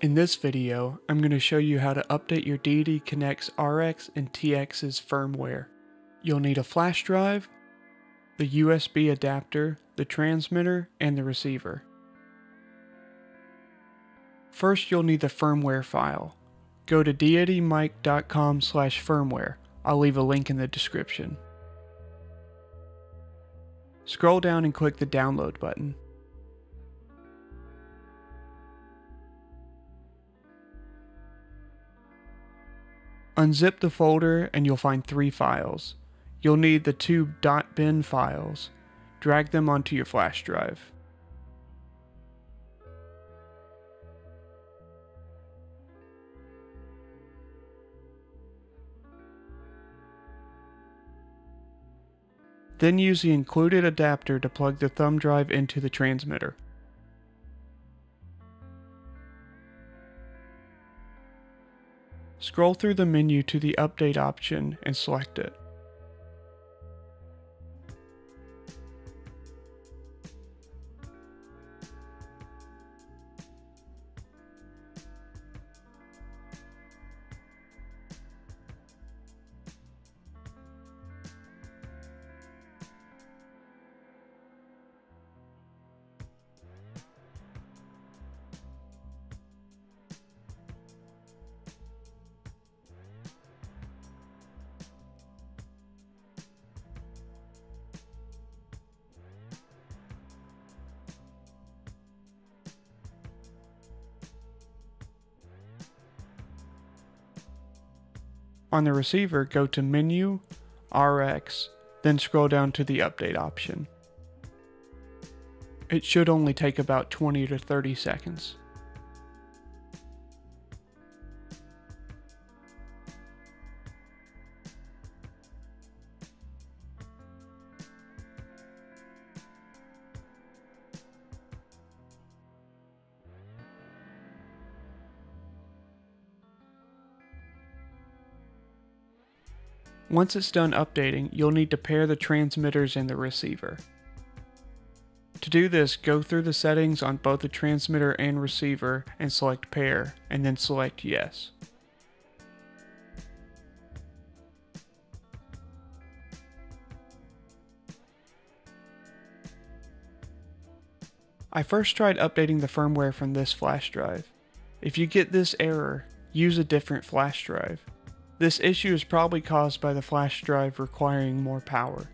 In this video, I'm going to show you how to update your Deity Connects RX and TX's firmware. You'll need a flash drive, the USB adapter, the transmitter, and the receiver. First, you'll need the firmware file. Go to deitymic.com slash firmware. I'll leave a link in the description. Scroll down and click the download button. Unzip the folder and you'll find three files. You'll need the two .bin files. Drag them onto your flash drive. Then use the included adapter to plug the thumb drive into the transmitter. Scroll through the menu to the Update option and select it. On the receiver, go to Menu, RX, then scroll down to the Update option. It should only take about 20 to 30 seconds. Once it's done updating, you'll need to pair the transmitters and the receiver. To do this, go through the settings on both the transmitter and receiver and select pair, and then select yes. I first tried updating the firmware from this flash drive. If you get this error, use a different flash drive. This issue is probably caused by the flash drive requiring more power.